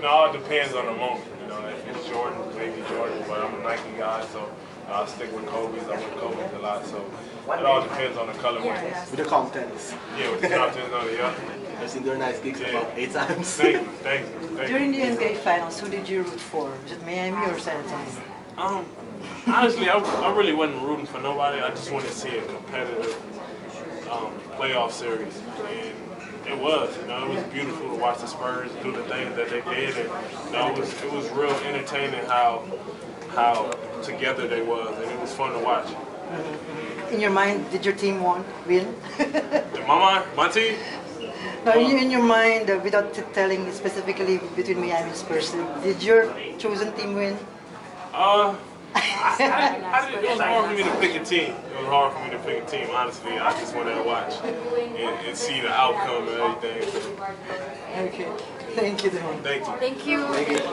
You know, all depends on the moment. You know, if it's Jordan, maybe Jordan, but I'm a Nike guy, so I'll stick with Kobe's. I with Kobe's a lot, so it all depends on the colorway. With the Comptons. Yeah, with the Comptons on it, yeah. I've seen their nice gigs Yeah. about eight times. Thank you, thank you, thank you. During the NBA Finals, who did you root for? Was it Miami or San Antonio? Um, honestly, I, I really wasn't rooting for nobody. I just wanted to see a competitive um, playoff series, and it was. You know, it was beautiful to watch the Spurs do the things that they did, and you know, it was it was real entertaining how how together they was, and it was fun to watch. In your mind, did your team won, win? In my mind, my team, no, in, in your mind, uh, without t- telling specifically between Miami and Spurs, did your chosen team win? Uh. I, I, I didn't, it was hard for me to pick a team. It was hard for me to pick a team, honestly. I just wanted to watch and, and see the outcome and everything. Okay. Thank you, Devon. Thank you. Thank you. Thank you.